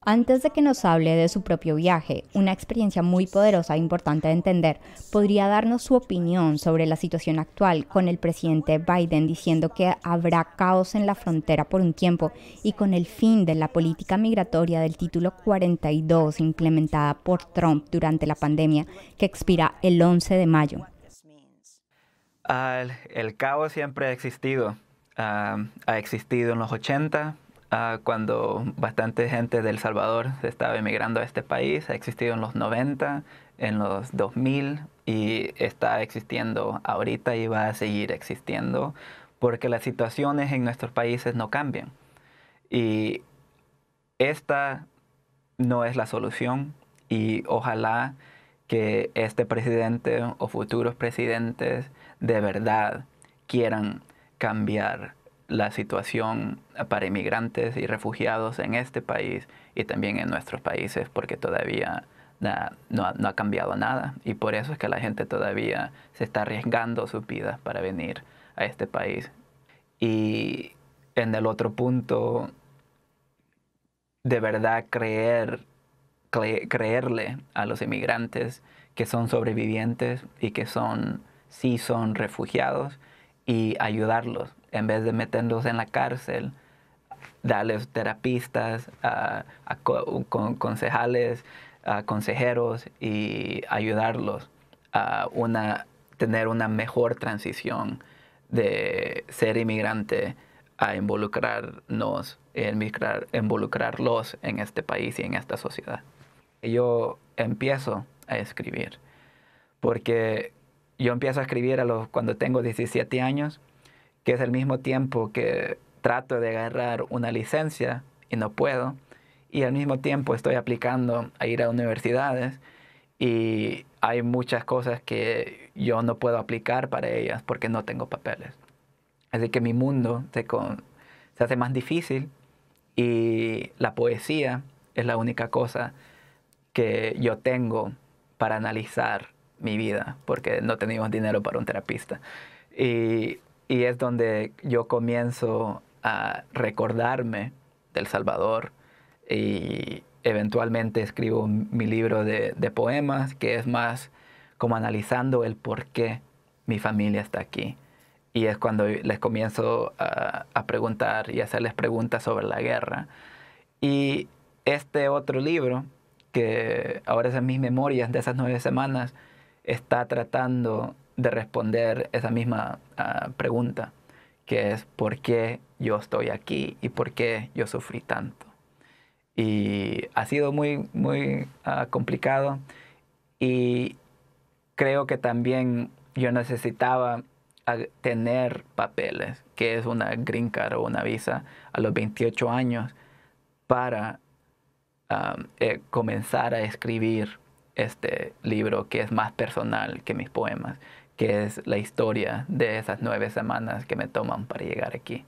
Antes de que nos hable de su propio viaje, una experiencia muy poderosa e importante de entender, podría darnos su opinión sobre la situación actual con el presidente Biden diciendo que habrá caos en la frontera por un tiempo y con el fin de la política migratoria del título 42 implementada por Trump durante la pandemia que expira el 11 de mayo. Ah, el, caos siempre ha existido. Ah, ha existido en los 80, Ah, cuando bastante gente de El Salvador se estaba emigrando a este país. Ha existido en los 90, en los 2000 y está existiendo ahorita y va a seguir existiendo porque las situaciones en nuestros países no cambian. Y esta no es la solución y ojalá que este presidente o futuros presidentes de verdad quieran cambiar la situación para inmigrantes y refugiados en este país y también en nuestros países porque todavía no, ha cambiado nada y por eso es que la gente todavía se está arriesgando sus vidas para venir a este país. Y en el otro punto, de verdad creer, creerle a los inmigrantes que son sobrevivientes y que son, sí son refugiados y ayudarlos en vez de meterlos en la cárcel, darles terapistas, a, concejales, a consejeros y ayudarlos a una, tener una mejor transición de ser inmigrante a involucrarnos, involucrarlos en este país y en esta sociedad. Yo empiezo a escribir, porque yo empiezo a escribir a los, cuando tengo 17 años que es el mismo tiempo que trato de agarrar una licencia y no puedo, y al mismo tiempo estoy aplicando a ir a universidades y hay muchas cosas que yo no puedo aplicar para ellas porque no tengo papeles. Así que mi mundo se, se hace más difícil y la poesía es la única cosa que yo tengo para analizar mi vida, porque no teníamos dinero para un terapista. Y y es donde yo comienzo a recordarme del Salvador y eventualmente escribo mi libro de, poemas que es más como analizando el por qué mi familia está aquí. Y es cuando les comienzo a, a preguntar y hacerles preguntas sobre la guerra. Y este otro libro, que ahora es en mis memorias de esas nueve semanas, está tratando de responder esa misma ah, pregunta, que es por qué yo estoy aquí y por qué yo sufrí tanto. Y ha sido muy, muy ah, complicado y creo que también yo necesitaba ah, tener papeles, que es una green card o una visa a los 28 años para eh, comenzar a escribir este libro que es más personal que mis poemas, que es la historia de esas nueve semanas que me toman para llegar aquí.